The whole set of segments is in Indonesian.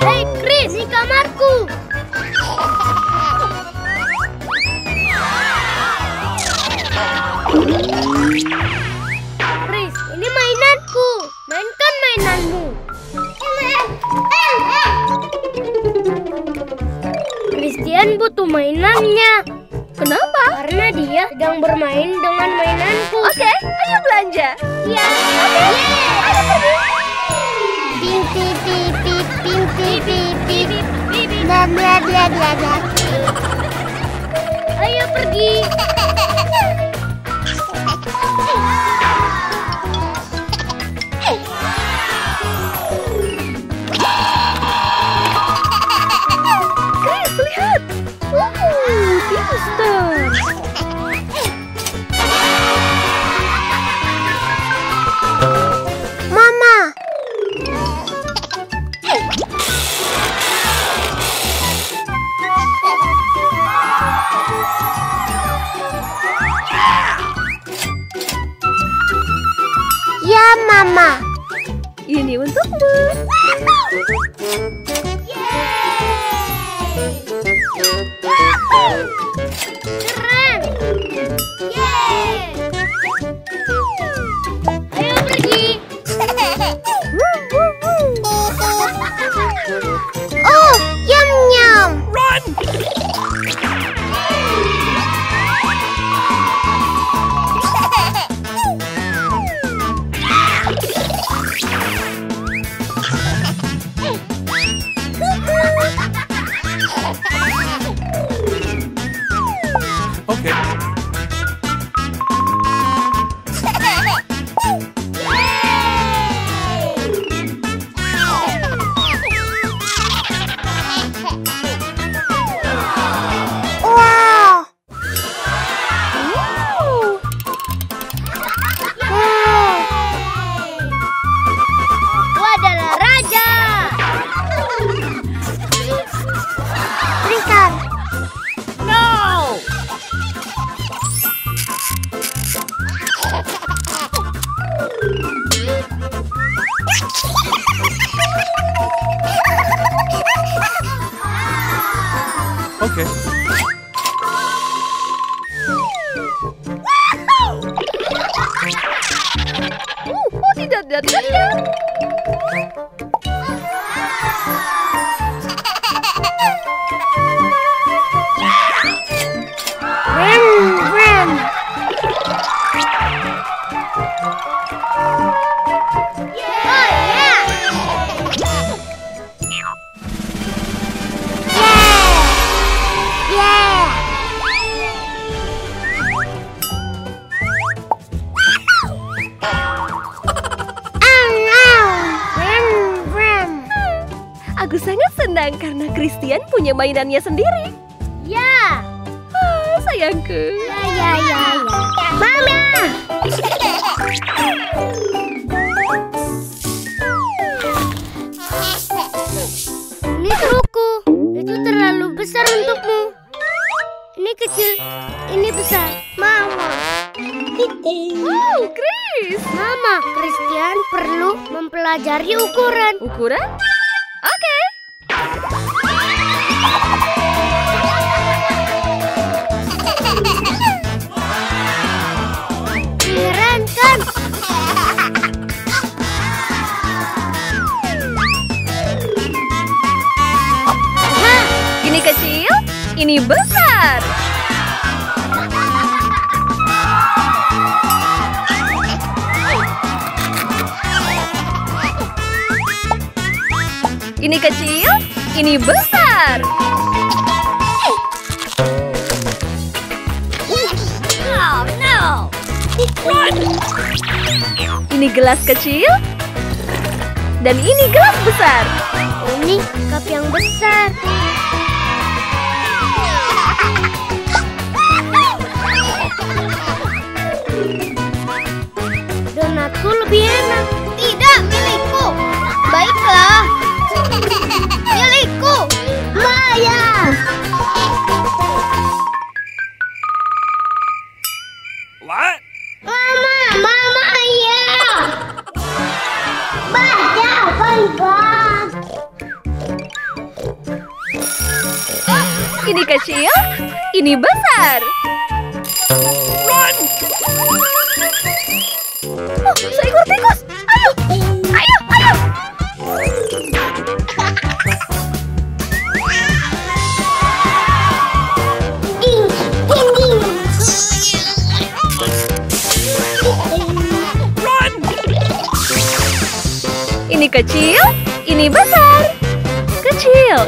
Hei, Chris, ini kamarku. Chris, ini mainanku. Mainkan mainanmu. Christian butuh mainannya. Kenapa? Karena dia sedang bermain dengan mainanku. Oke, ayo belanja. Ya. Oke, ayo pergi. Bla. Ayo pergi. Christian punya mainannya sendiri. Ya, Ah, sayangku. ya, ya, ya, ya. Mama. Ini trukku. Itu terlalu besar untukmu. Ini kecil, ini besar. Mama. Oh, Chris. Mama, Christian perlu mempelajari ukuran. Ukuran? Ini besar. Ini kecil, ini besar. Oh. Ini gelas kecil dan ini gelas besar. ini cup yang besar. What? Mama, mama ya. Baca bang. Oh, ini kecil, ini besar. Run! Oh, seekor tikus! Ayo, ayo, ayo! Ini kecil, ini besar. Kecil.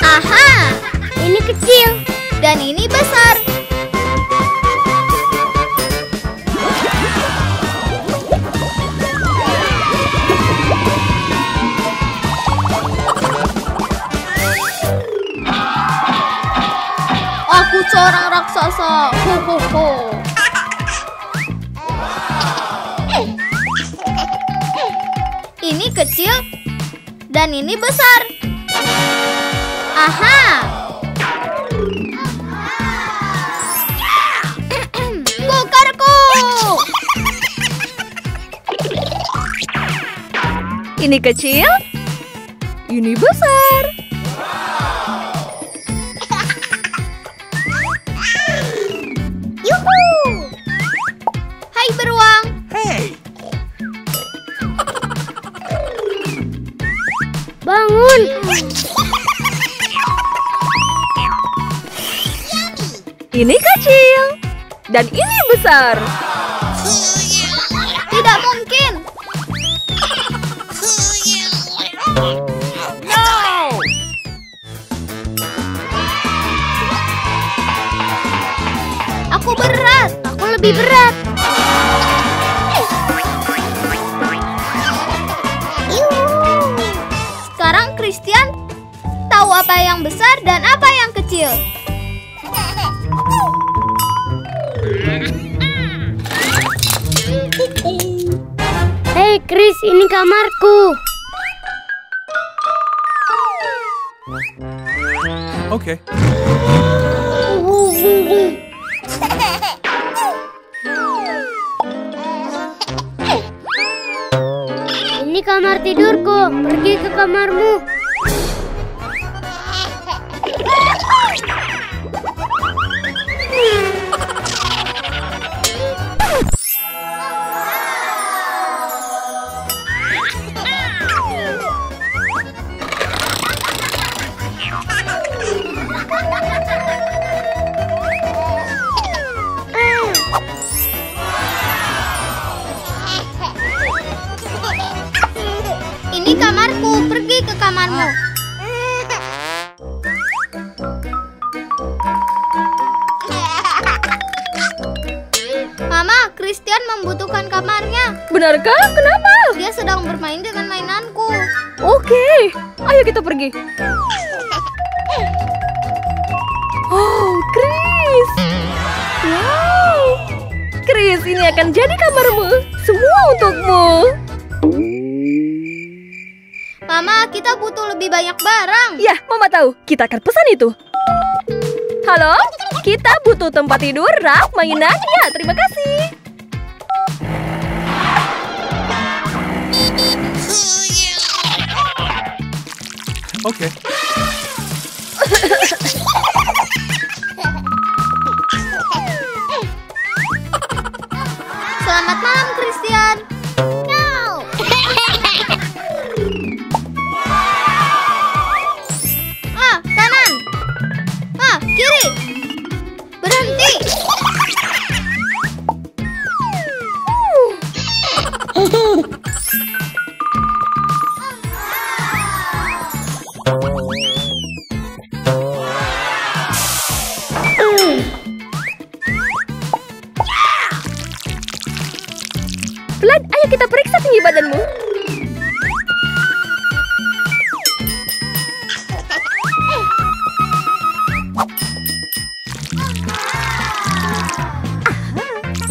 Aha, ini kecil dan ini besar. Ini kecil dan ini besar. Aha. Kukarku. Ini kecil, ini besar. Beruang. Hey! Bangun. Ini kecil, dan ini besar. Tidak mungkin. No! Aku berat. Aku lebih berat. Apa yang besar dan apa yang kecil. Hei Chris, ini kamarku. Okay. Ini kamar tidurku. Pergi ke kamarmu. Kamarnya. Benarkah? Kenapa? Dia sedang bermain dengan mainanku. Oke, ayo kita pergi. Oh, Chris. Wow. Chris, ini akan jadi kamarmu. Semua untukmu. Mama, kita butuh lebih banyak barang. Ya, Mama tahu. Kita akan pesan itu. Halo? Kita butuh tempat tidur, rak, mainan. Ya, terima kasih. Okay.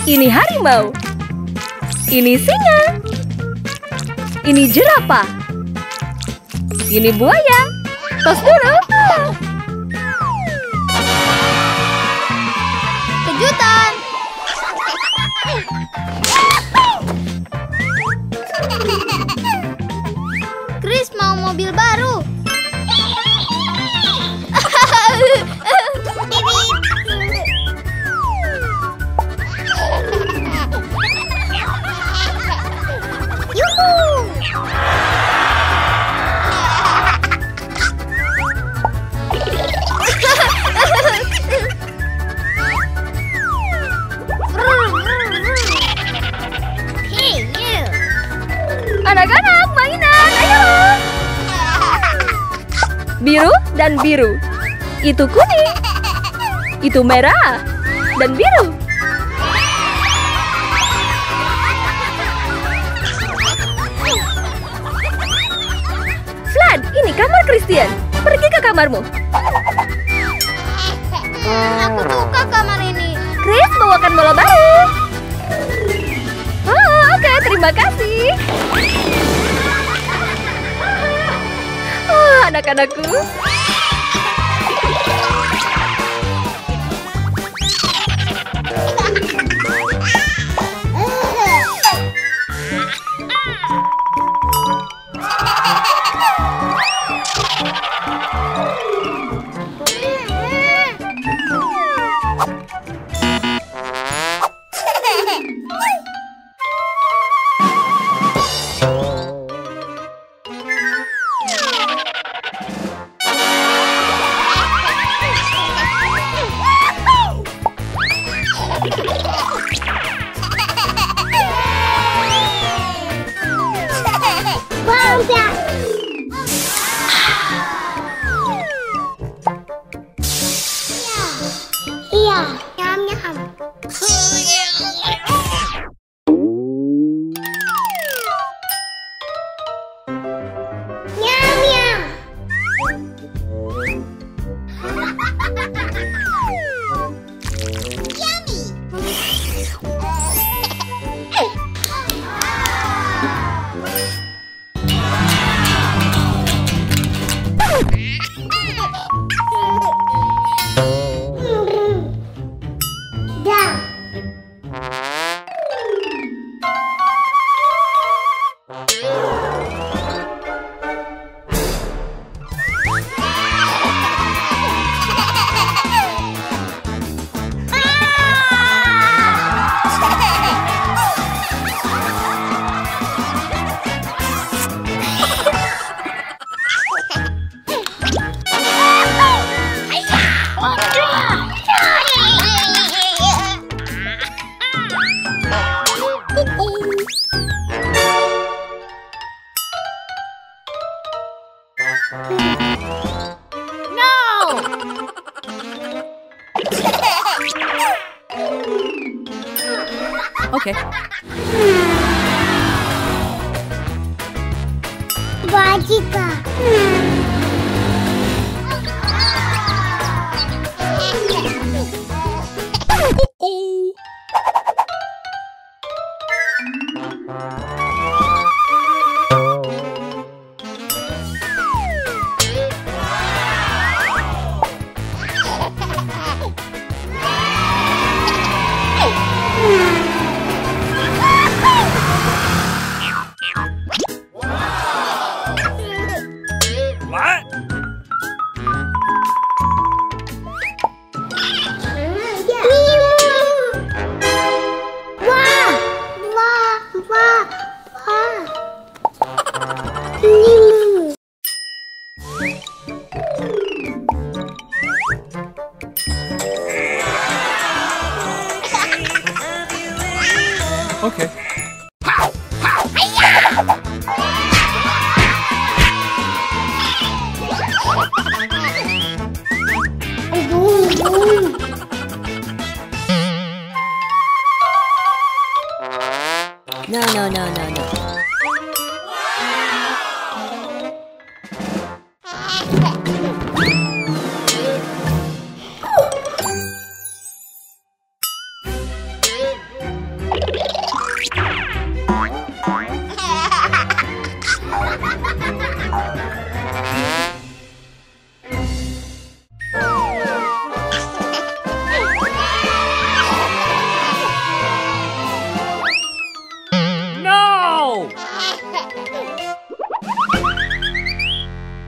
Ini harimau. Ini singa. Ini jerapah. Ini buaya. Tos dulu. Itu kuning. Itu merah dan biru. Vlad, ini kamar Christian. Pergi ke kamarmu. Aku suka kamar ini. Chris bawakan bola baru. Oh, oke, terima kasih. Oh, anak-anakku. Okay. Bajika. Okay.